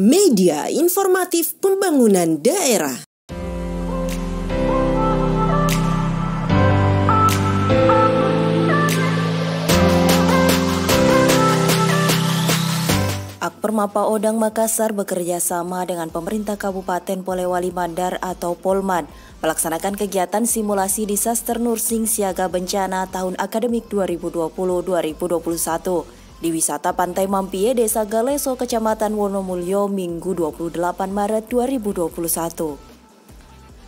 media informatif pembangunan daerah. Akper Mapa Odang Makassar bekerja sama dengan pemerintah Kabupaten Polewali Mandar atau Polman melaksanakan kegiatan simulasi disaster nursing siaga bencana tahun akademik 2020-2021 di wisata Pantai Mampie, Desa Galeso, Kecamatan Wonomulyo, Minggu 28 Maret 2021.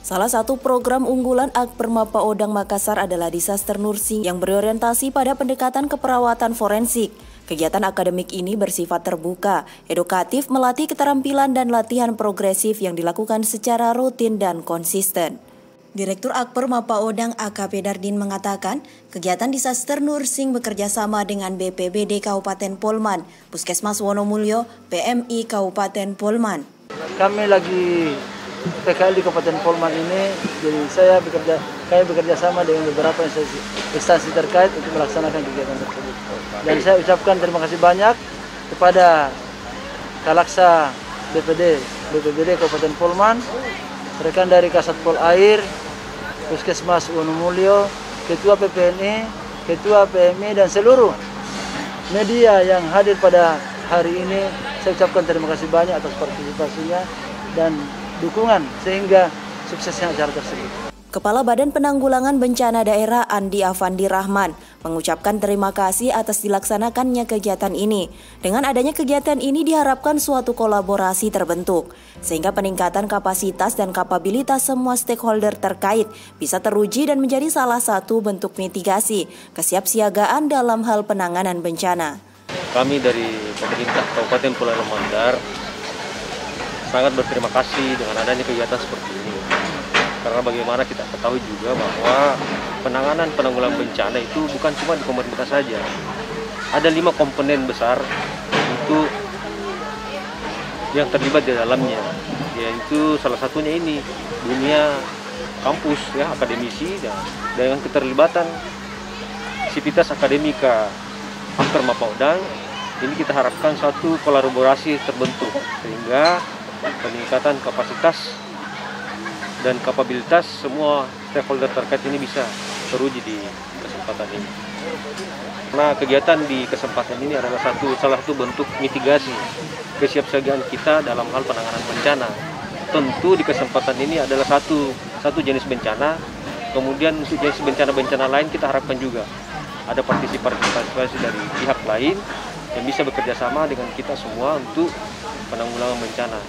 Salah satu program unggulan Akper Mapa Odang Makassar adalah disaster nursing yang berorientasi pada pendekatan keperawatan forensik. Kegiatan akademik ini bersifat terbuka, edukatif, melatih keterampilan dan latihan progresif yang dilakukan secara rutin dan konsisten. Direktur Akper Mapa Odang AKP Dardin mengatakan, kegiatan disaster nursing bekerja sama dengan BPBD Kabupaten Polman, Puskesmas Wonomulyo, PMI Kabupaten Polman. Kami lagi PKL di Kabupaten Polman ini, jadi saya bekerja, kami bekerja sama dengan beberapa instansi, instansi terkait untuk melaksanakan kegiatan tersebut. Dan saya ucapkan terima kasih banyak kepada Kalaksa BPD, BPBD Kabupaten Polman, rekan dari Kasat Pol Air, Puskesmas Wonomulyo, Ketua PPNI, Ketua PMI dan seluruh media yang hadir pada hari ini. Saya ucapkan terima kasih banyak atas partisipasinya dan dukungan sehingga suksesnya acara tersebut. Kepala Badan Penanggulangan Bencana Daerah Andi Avandi Rahman mengucapkan terima kasih atas dilaksanakannya kegiatan ini. Dengan adanya kegiatan ini diharapkan suatu kolaborasi terbentuk, sehingga peningkatan kapasitas dan kapabilitas semua stakeholder terkait bisa teruji dan menjadi salah satu bentuk mitigasi kesiapsiagaan dalam hal penanganan bencana. Kami dari pemerintah Kabupaten Pulau Mandar sangat berterima kasih dengan adanya kegiatan seperti ini karena bagaimana kita ketahui juga bahwa penanganan penanggulangan bencana itu bukan cuma di pemerintah saja. Ada lima komponen besar untuk yang terlibat di dalamnya. Yaitu salah satunya ini dunia kampus ya akademisi dan dengan keterlibatan sivitas akademika. Hampir Mapaudang ini kita harapkan satu kolaborasi terbentuk sehingga peningkatan kapasitas dan kapabilitas semua stakeholder terkait ini bisa teruji di kesempatan ini. Karena kegiatan di kesempatan ini adalah satu salah satu bentuk mitigasi kesiapsiagaan kita dalam hal penanganan bencana. Tentu di kesempatan ini adalah satu satu jenis bencana, kemudian untuk jenis bencana-bencana lain kita harapkan juga ada partisipasi dari pihak lain yang bisa bekerja sama dengan kita semua untuk penanggulangan bencana,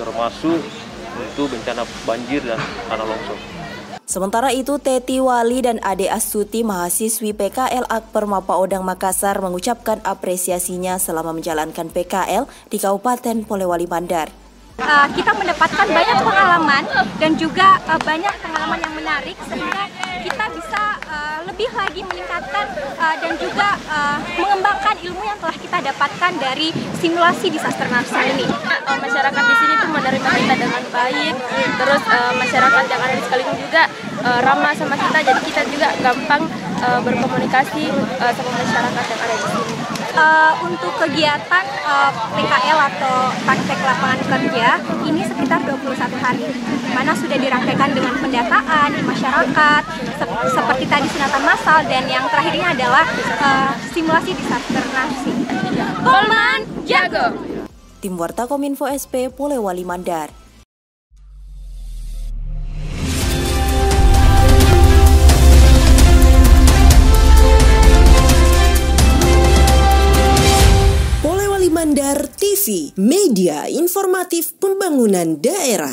termasuk untuk bencana banjir dan tanah longsor. Sementara itu, Teti Wali dan Ade Astuti, mahasiswi PKL Akper Mapa Odang Makassar mengucapkan apresiasinya selama menjalankan PKL di Kabupaten Polewali Mandar. Uh, kita mendapatkan banyak pengalaman dan juga uh, banyak pengalaman yang menarik sehingga kita bisa uh, lebih lagi meningkatkan uh, dan juga uh, mengembangkan ilmu yang telah kita dapatkan dari simulasi disaster nasional ini. Masyarakat di sini tuh menerima kita dengan baik, terus uh, masyarakat yang ada di sekeliling juga uh, ramah sama kita, jadi kita juga gampang uh, berkomunikasi uh, sama masyarakat yang ada di sini uh, untuk kegiatan uh, eh, PKL atau praktek lapangan kerja ini sekitar 21 hari mana sudah dirangkaikan dengan pendataan di masyarakat se seperti tadi sunatan massal dan yang terakhirnya adalah uh, simulasi disaster nasi. Polman Jago. Tim Warta Kominfo SP Polewali Mandar. Media Informatif Pembangunan Daerah